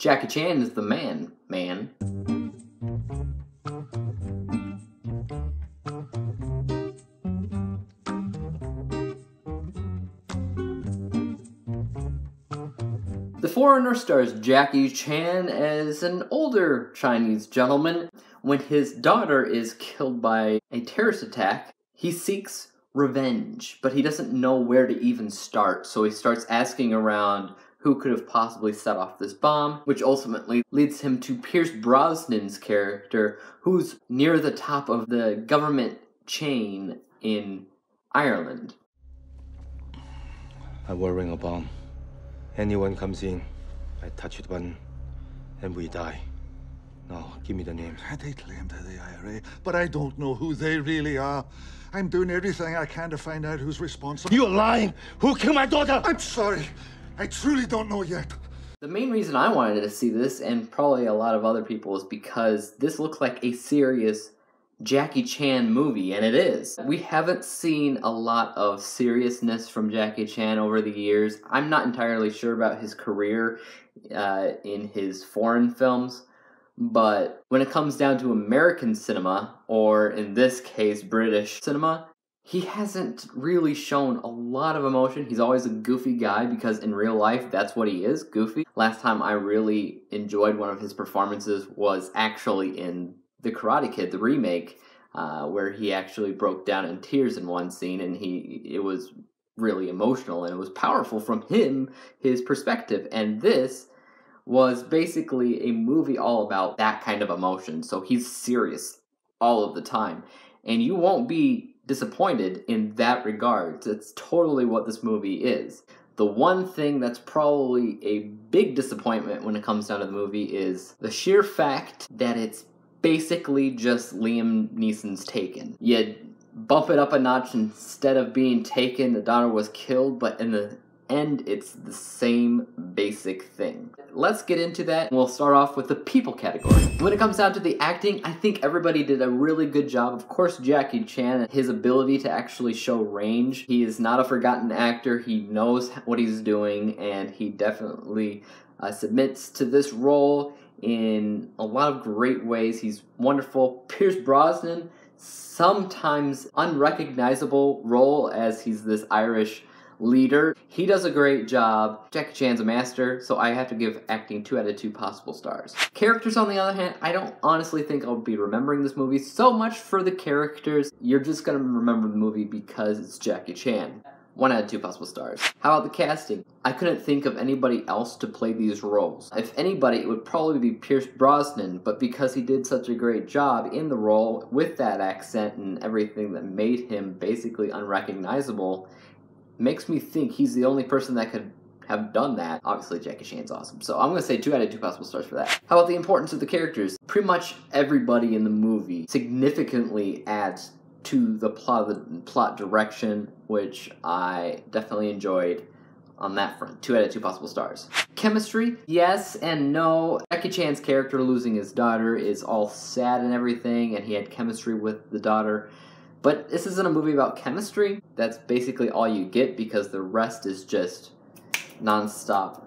Jackie Chan is the man, man. The Foreigner stars Jackie Chan as an older Chinese gentleman. When his daughter is killed by a terrorist attack, he seeks revenge, but he doesn't know where to even start, so he starts asking around who could have possibly set off this bomb, which ultimately leads him to Pierce Brosnan's character, who's near the top of the government chain in Ireland. I will ring a bomb. Anyone comes in, I touch the button, and we die. Now, give me the names. They claim they're the IRA, but I don't know who they really are. I'm doing everything I can to find out who's responsible. You're lying! Who killed my daughter? I'm sorry. I truly don't know yet. The main reason I wanted to see this, and probably a lot of other people, is because this looks like a serious Jackie Chan movie, and it is. We haven't seen a lot of seriousness from Jackie Chan over the years. I'm not entirely sure about his career uh, in his foreign films, but when it comes down to American cinema, or in this case, British cinema, he hasn't really shown a lot of emotion. He's always a goofy guy because in real life, that's what he is goofy. Last time I really enjoyed one of his performances was actually in The Karate Kid, the remake, uh, where he actually broke down in tears in one scene and he it was really emotional and it was powerful from him, his perspective. And this was basically a movie all about that kind of emotion. So he's serious all of the time. And you won't be disappointed in that regard. That's totally what this movie is. The one thing that's probably a big disappointment when it comes down to the movie is the sheer fact that it's basically just Liam Neeson's Taken. You bump it up a notch instead of being taken, the daughter was killed, but in the end, it's the same basic thing. Let's get into that. We'll start off with the people category. When it comes down to the acting, I think everybody did a really good job. Of course, Jackie Chan, his ability to actually show range. He is not a forgotten actor. He knows what he's doing, and he definitely uh, submits to this role in a lot of great ways. He's wonderful. Pierce Brosnan, sometimes unrecognizable role as he's this Irish leader. He does a great job. Jackie Chan's a master, so I have to give acting 2 out of 2 possible stars. Characters, on the other hand, I don't honestly think I'll be remembering this movie so much for the characters. You're just gonna remember the movie because it's Jackie Chan. One out of two possible stars. How about the casting? I couldn't think of anybody else to play these roles. If anybody, it would probably be Pierce Brosnan, but because he did such a great job in the role with that accent and everything that made him basically unrecognizable, makes me think he's the only person that could have done that. Obviously, Jackie Chan's awesome. So I'm going to say 2 out of 2 possible stars for that. How about the importance of the characters? Pretty much everybody in the movie significantly adds to the plot, the plot direction, which I definitely enjoyed on that front. Two out of two possible stars. Chemistry, yes and no. Jackie Chan's character losing his daughter is all sad and everything, and he had chemistry with the daughter. But this isn't a movie about chemistry. That's basically all you get because the rest is just nonstop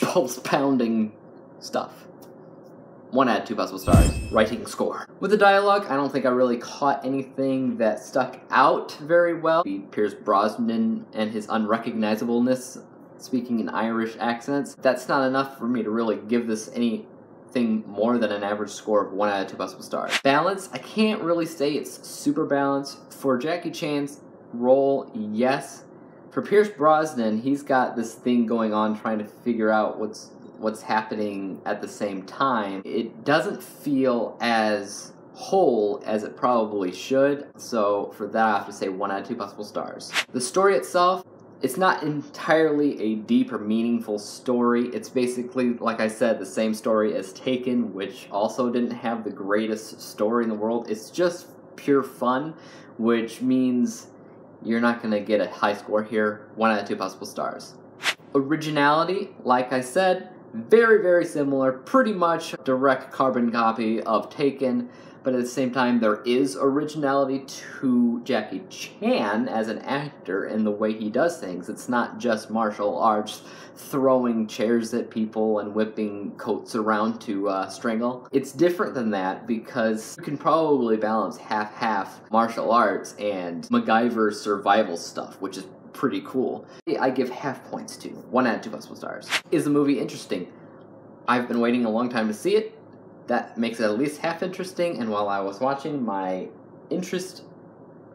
pulse pounding stuff. One out of two possible stars. Writing score. With the dialogue, I don't think I really caught anything that stuck out very well. Pierce Brosnan and his unrecognizableness speaking in Irish accents. That's not enough for me to really give this more than an average score of one out of two possible stars. Balance, I can't really say it's super balanced. For Jackie Chan's role, yes. For Pierce Brosnan, he's got this thing going on trying to figure out what's what's happening at the same time, it doesn't feel as whole as it probably should. So for that, I have to say one out of two possible stars. The story itself, it's not entirely a deep or meaningful story. It's basically, like I said, the same story as Taken, which also didn't have the greatest story in the world. It's just pure fun, which means you're not going to get a high score here. One out of two possible stars. Originality, like I said, very, very similar, pretty much direct carbon copy of Taken, but at the same time, there is originality to Jackie Chan as an actor in the way he does things. It's not just martial arts throwing chairs at people and whipping coats around to uh, strangle. It's different than that because you can probably balance half half martial arts and MacGyver survival stuff, which is pretty cool. I give half points to. One out of two possible stars. Is the movie interesting? I've been waiting a long time to see it. That makes it at least half interesting, and while I was watching, my interest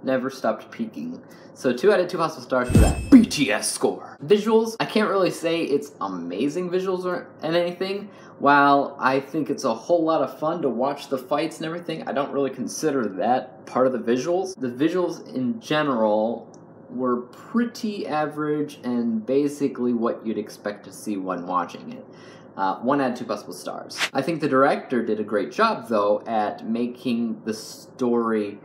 never stopped peaking. So two out of two possible stars for that. BTS score. Visuals, I can't really say it's amazing visuals or and anything. While I think it's a whole lot of fun to watch the fights and everything, I don't really consider that part of the visuals. The visuals in general were pretty average and basically what you'd expect to see when watching it. Uh, one out of two possible stars. I think the director did a great job, though, at making the story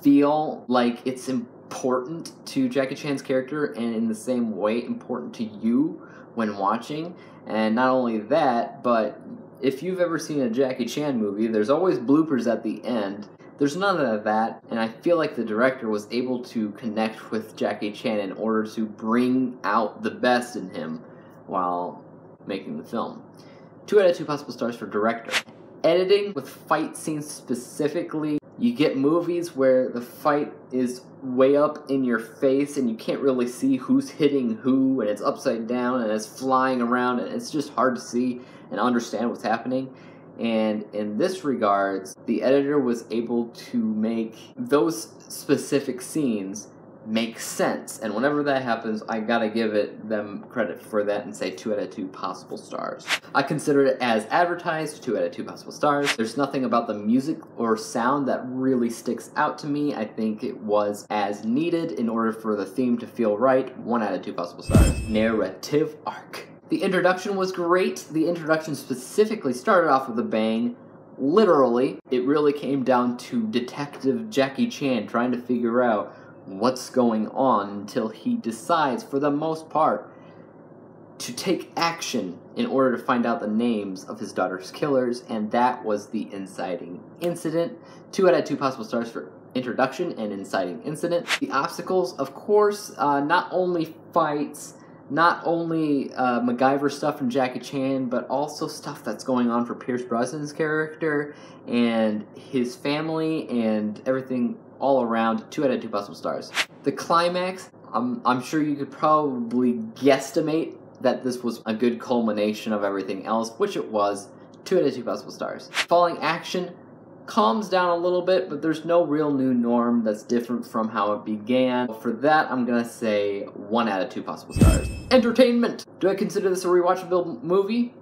feel like it's important to Jackie Chan's character and in the same way important to you when watching. And not only that, but if you've ever seen a Jackie Chan movie, there's always bloopers at the end there's none of that, and I feel like the director was able to connect with Jackie Chan in order to bring out the best in him while making the film. Two out of two possible stars for director. Editing with fight scenes specifically, you get movies where the fight is way up in your face and you can't really see who's hitting who and it's upside down and it's flying around and it's just hard to see and understand what's happening. And in this regards, the editor was able to make those specific scenes make sense. And whenever that happens, I gotta give it them credit for that and say two out of two possible stars. I consider it as advertised, two out of two possible stars. There's nothing about the music or sound that really sticks out to me. I think it was as needed in order for the theme to feel right, one out of two possible stars. Narrative arc. The introduction was great. The introduction specifically started off with a bang. Literally, it really came down to Detective Jackie Chan trying to figure out what's going on until he decides, for the most part, to take action in order to find out the names of his daughter's killers, and that was the inciting incident. Two out of two possible stars for introduction and inciting incident. The obstacles, of course, uh, not only fights not only uh, MacGyver stuff from Jackie Chan, but also stuff that's going on for Pierce Brosnan's character and his family and everything all around. Two out of two possible stars. The climax, I'm, I'm sure you could probably guesstimate that this was a good culmination of everything else, which it was. Two out of two possible stars. Falling action, calms down a little bit, but there's no real new norm that's different from how it began. For that, I'm gonna say one out of two possible stars. Entertainment! Do I consider this a rewatchable movie?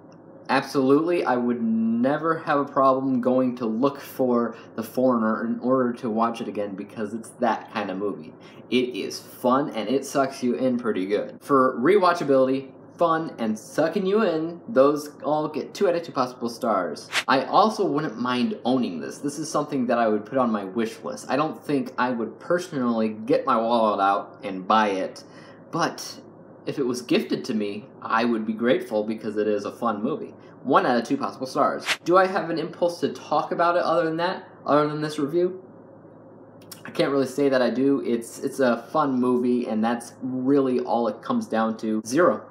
Absolutely. I would never have a problem going to look for The Foreigner in order to watch it again because it's that kind of movie. It is fun and it sucks you in pretty good. For rewatchability, fun, and sucking you in, those all get 2 out of 2 possible stars. I also wouldn't mind owning this. This is something that I would put on my wish list. I don't think I would personally get my wallet out and buy it, but if it was gifted to me, I would be grateful because it is a fun movie. 1 out of 2 possible stars. Do I have an impulse to talk about it other than that? Other than this review? I can't really say that I do. It's it's a fun movie, and that's really all it comes down to. Zero.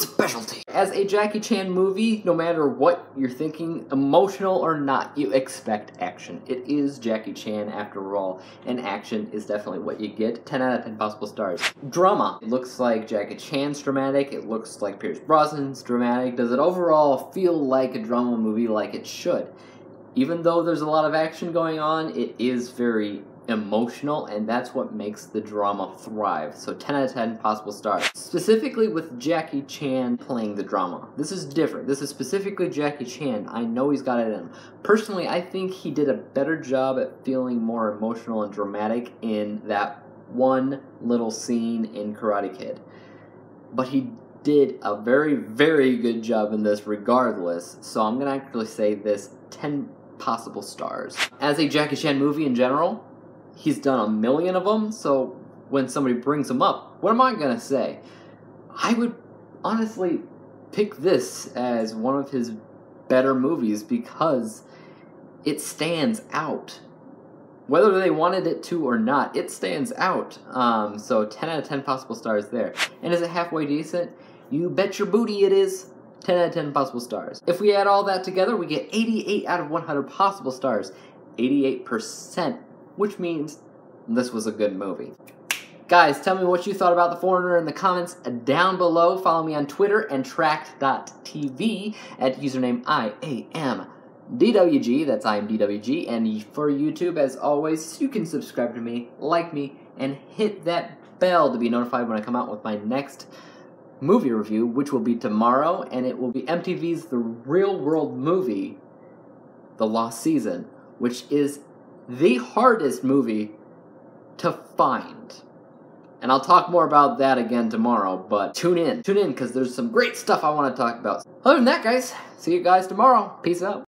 Specialty. As a Jackie Chan movie, no matter what you're thinking, emotional or not, you expect action. It is Jackie Chan after all, and action is definitely what you get. 10 out of 10 possible stars. Drama. It looks like Jackie Chan's dramatic, it looks like Pierce Brosnan's dramatic. Does it overall feel like a drama movie like it should? even though there's a lot of action going on, it is very emotional, and that's what makes the drama thrive. So 10 out of 10 possible stars. Specifically with Jackie Chan playing the drama. This is different. This is specifically Jackie Chan. I know he's got it in. him. Personally, I think he did a better job at feeling more emotional and dramatic in that one little scene in Karate Kid. But he did a very, very good job in this regardless. So I'm to actually say this 10 possible stars. As a Jackie Chan movie in general, he's done a million of them, so when somebody brings him up, what am I gonna say? I would honestly pick this as one of his better movies because it stands out. Whether they wanted it to or not, it stands out. Um, so 10 out of 10 possible stars there. And is it halfway decent? You bet your booty it is. 10 out of 10 possible stars. If we add all that together, we get 88 out of 100 possible stars. 88%, which means this was a good movie. Guys, tell me what you thought about The Foreigner in the comments down below. Follow me on Twitter and Trakt.tv at username I A M DWG, that's I am and for YouTube, as always, you can subscribe to me, like me, and hit that bell to be notified when I come out with my next movie review, which will be tomorrow, and it will be MTV's The Real World Movie, The Lost Season, which is the hardest movie to find. And I'll talk more about that again tomorrow, but tune in. Tune in because there's some great stuff I want to talk about. Other than that, guys, see you guys tomorrow. Peace out.